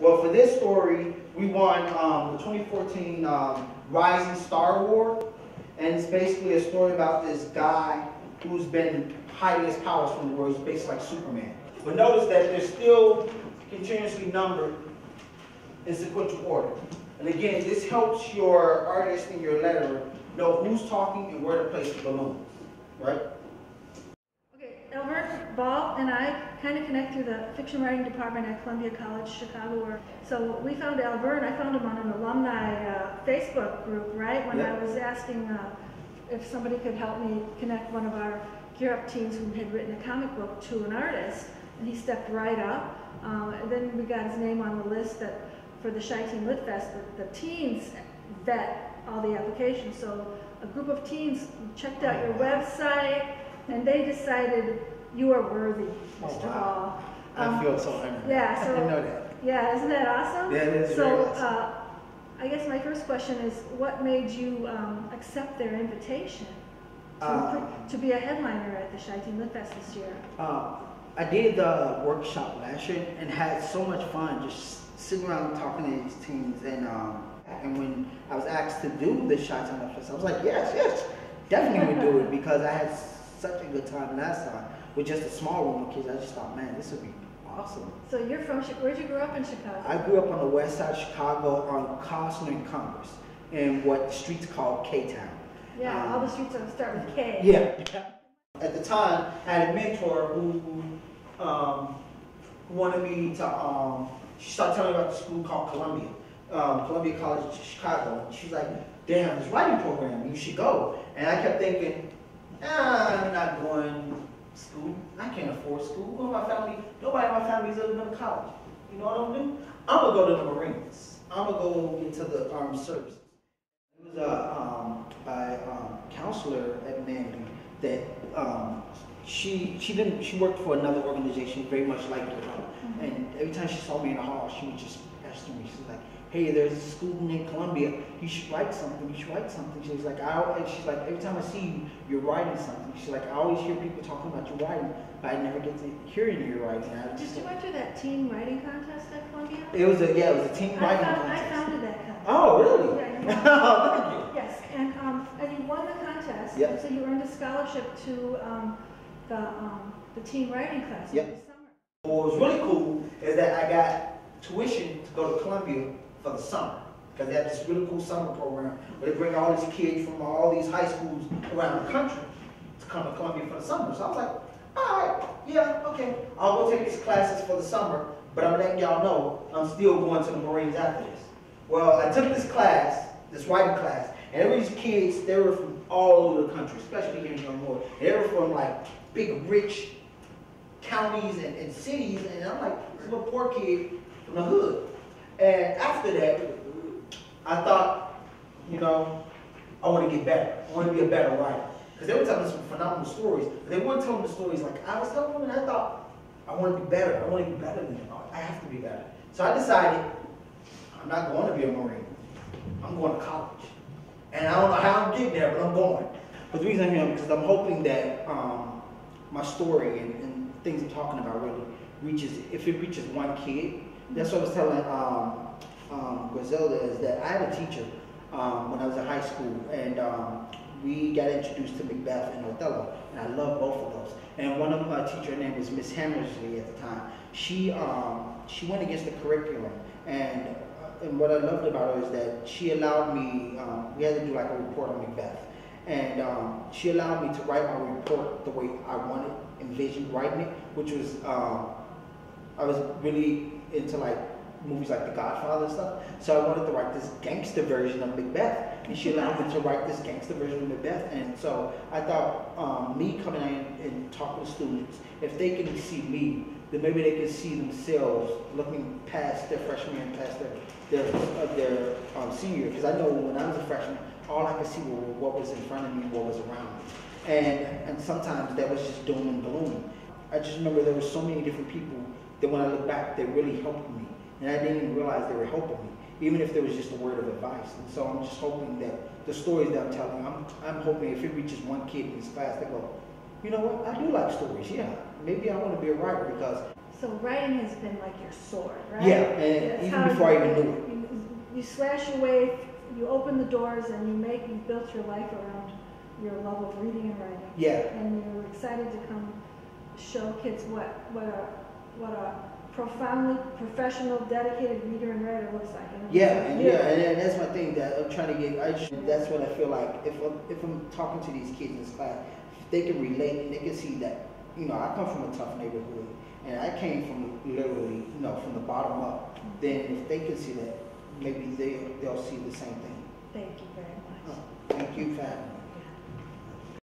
Well, for this story, we won um, the 2014 um, Rising Star Award, and it's basically a story about this guy who's been hiding his powers from the world. He's basically like Superman. But notice that they're still continuously numbered in sequential order. And again, this helps your artist and your letterer know who's talking and where to place the balloons, right? Ball and I kind of connect through the fiction writing department at Columbia College, Chicago. Where, so we found Alverne, and I found him on an alumni uh, Facebook group, right? When Yep. I was asking uh, if somebody could help me connect one of our Gear Up teens who had written a comic book to an artist, and he stepped right up. Um, and then we got his name on the list that for the ChiTeen Lit Fest, the, the teens vet all the applications. So a group of teens checked out your website, and they decided you are worthy, Oh, Mr. wow. Hall. I Um, feel so honored. yeah, I so- didn't know that. Yeah, isn't that awesome? Yeah, it is So, very awesome. uh, I guess my first question is, what made you um, accept their invitation to, Uh, to be a headliner at the ChiTeen Lit Fest this year? Uh, I did the workshop last year and had so much fun just sitting around talking to these teens. And um, and when I was asked to do the Shot Town Fest, I was like, yes, yes, definitely would do it because I had such a good time last time with just a small room of kids. I just thought, man, this would be awesome. So you're from, where'd you grow up in Chicago? I grew up on the west side of Chicago on Kostner and Congress in what the streets called K-Town. yeah, all the streets start with K. Yeah. At the time, I had a mentor who, um, wanted me to, um, she started telling me about the school called Columbia, um, Columbia College Chicago. And she's like, damn, this writing program, you should go. And I kept thinking, ah, I'm not going to school. I can't afford school. Who in my family, nobody in my family is ever going to college. You know what I'm gonna do? I'm gonna go to the Marines. I'm gonna go into the armed services. It was a, um, a um, counselor at Manley that um, she she didn't she worked for another organization very much like her, Mm-hmm. and every time she saw me in the hall, she would just pester me. She's like, "Hey, there's a school named Columbia. You should write something. You should write something." She's like, "I," and she's like, "Every time I see you, you're writing something." She's like, "I always hear people talking about your writing, but I never get to hear any of your writing." I Did just you enter that teen writing contest at Columbia? it was a yeah, it was a team I, writing found, I contest. founded that contest. Oh, really? Yeah, you Oh, thank you. Yes, and, um, and you won the contest. Yep. So you earned a scholarship to, um, the, um, the teen writing class Yep. What was really cool is that I got tuition to go to Columbia for the summer. Because they have this really cool summer program where they bring all these kids from all these high schools around the country to come to Columbia for the summer. So I was like, all right, yeah, okay. I'll go take these classes for the summer, but I'm letting y'all know I'm still going to the Marines after this. Well, I took this class, this writing class, and there were these kids, they were from all over the country, especially here in York. They were from like big, rich counties and, and cities, and I'm like this little poor kid from the hood. And after that, I thought, you know, I want to get better. I want to be a better writer. Because they were telling some phenomenal stories, but they weren't telling the stories like I was telling them, and I thought, I want to be better. I want to be better than them. I have to be better. So I decided, I'm not going to be a Marine. I'm going to college. And I don't know how I'm getting there, but I'm going. But the reason I'm here is because I'm hoping that um, my story and, and things I'm talking about really reaches, if it reaches one kid, that's what I was telling um, um, Griselda is that I had a teacher um, when I was in high school, and um, we got introduced to Macbeth and Othello, and I love both of those. And one of my teacher, her name was Miss Hammersley at the time. She um, she went against the curriculum, and uh, and what I loved about her is that she allowed me. Um, we had to do like a report on Macbeth, and um, she allowed me to write my report the way I wanted, envisioned writing it, which was I was really into like movies like The Godfather and stuff. So I wanted to write this gangster version of Macbeth, and she allowed me to write this gangster version of Macbeth. And so I thought um, me coming in and talking to students, if they can see me, then maybe they can see themselves looking past their freshman and past their their, uh, their um, senior. Because I know when I was a freshman, all I could see were what was in front of me, what was around me, and and sometimes that was just doom and gloom. I just remember there were so many different people that when I look back, they really helped me. And I didn't even realize they were helping me, even if there was just a word of advice. And so I'm just hoping that the stories that I'm telling, I'm, I'm hoping if it reaches one kid in this class, they go, you know what, I do like stories, yeah. Maybe I want to be a writer because So writing has been like your sword, right? Yeah, and That's even before I even knew it. You, you slash your way, you open the doors and you make, you built your life around your love of reading and writing. Yeah, And you're excited to come show kids what, what a, what a profoundly professional, dedicated reader and writer looks like. And yeah, and yeah, and, and that's my thing that I'm trying to get. I just, that's what I feel like. If I'm, if I'm talking to these kids in this class, if they can relate and they can see that, you know, I come from a tough neighborhood, and I came from literally, you know, from the bottom up. Then if they can see that, maybe they they'll see the same thing. Thank you very much. Thank you me.